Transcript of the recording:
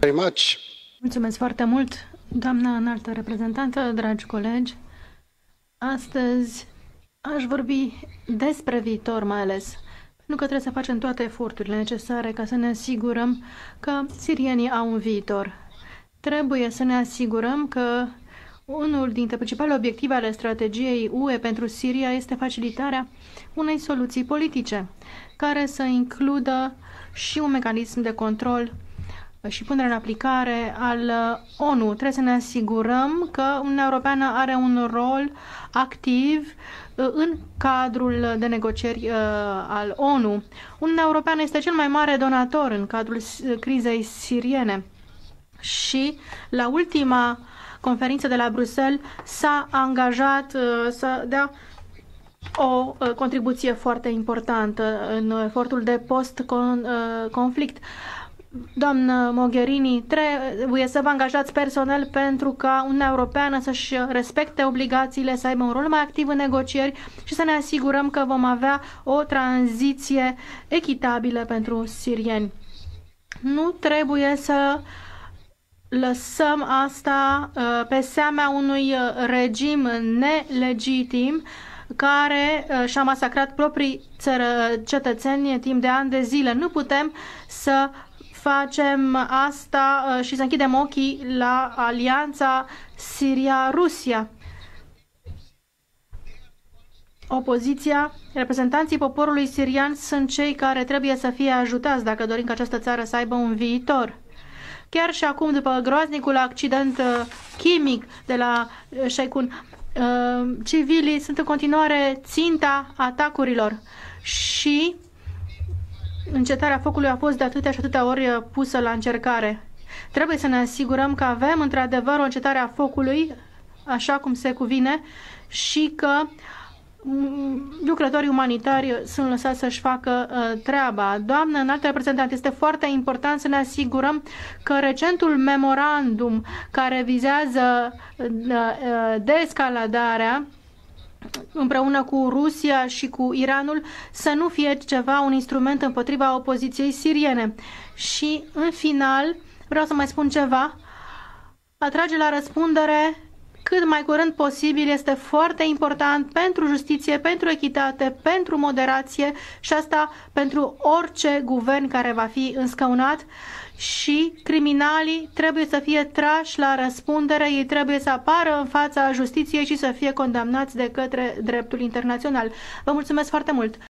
Very much. Mulțumesc foarte mult, doamna înaltă reprezentantă, dragi colegi. Astăzi aș vorbi despre viitor mai ales, pentru că trebuie să facem toate eforturile necesare ca să ne asigurăm că sirienii au un viitor. Trebuie să ne asigurăm că unul dintre principalele obiective ale strategiei UE pentru Siria este facilitarea unei soluții politice, care să includă și un mecanism de control și punerea în aplicare al ONU. Trebuie să ne asigurăm că Uniunea Europeană are un rol activ uh, în cadrul de negocieri uh, al ONU. Uniunea Europeană este cel mai mare donator în cadrul crizei siriene și la ultima conferință de la Bruxelles s-a angajat uh, să dea o uh, contribuție foarte importantă în efortul de post-conflict. Doamnă Mogherini, trebuie să vă angajați personal pentru ca Uniunea Europeană să-și respecte obligațiile, să aibă un rol mai activ în negocieri și să ne asigurăm că vom avea o tranziție echitabilă pentru sirieni. Nu trebuie să lăsăm asta uh, pe seama unui uh, regim nelegitim care uh, și-a masacrat proprii țără, cetățeni timp de ani de zile. Nu putem să facem asta și să închidem ochii la alianța Siria-Rusia. Opoziția, reprezentanții poporului sirian sunt cei care trebuie să fie ajutați dacă dorim ca această țară să aibă un viitor. Chiar și acum, după groaznicul accident uh, chimic de la uh, Sheikun, uh, civilii sunt în continuare ținta atacurilor și încetarea focului a fost de atâtea și atâtea ori pusă la încercare. Trebuie să ne asigurăm că avem într-adevăr o încetare a focului, așa cum se cuvine, și că lucrătorii umanitari sunt lăsați să-și facă uh, treaba. Doamnă înalt reprezentant, este foarte important să ne asigurăm că recentul memorandum care vizează uh, uh, descaladarea împreună cu Rusia și cu Iranul să nu fie ceva un instrument împotriva opoziției siriene. Și în final vreau să mai spun ceva. Atrage la răspundere cât mai curând posibil este foarte important pentru justiție, pentru echitate, pentru moderație și asta pentru orice guvern care va fi înscăunat și criminalii trebuie să fie trași la răspundere, ei trebuie să apară în fața justiției și să fie condamnați de către dreptul internațional. Vă mulțumesc foarte mult!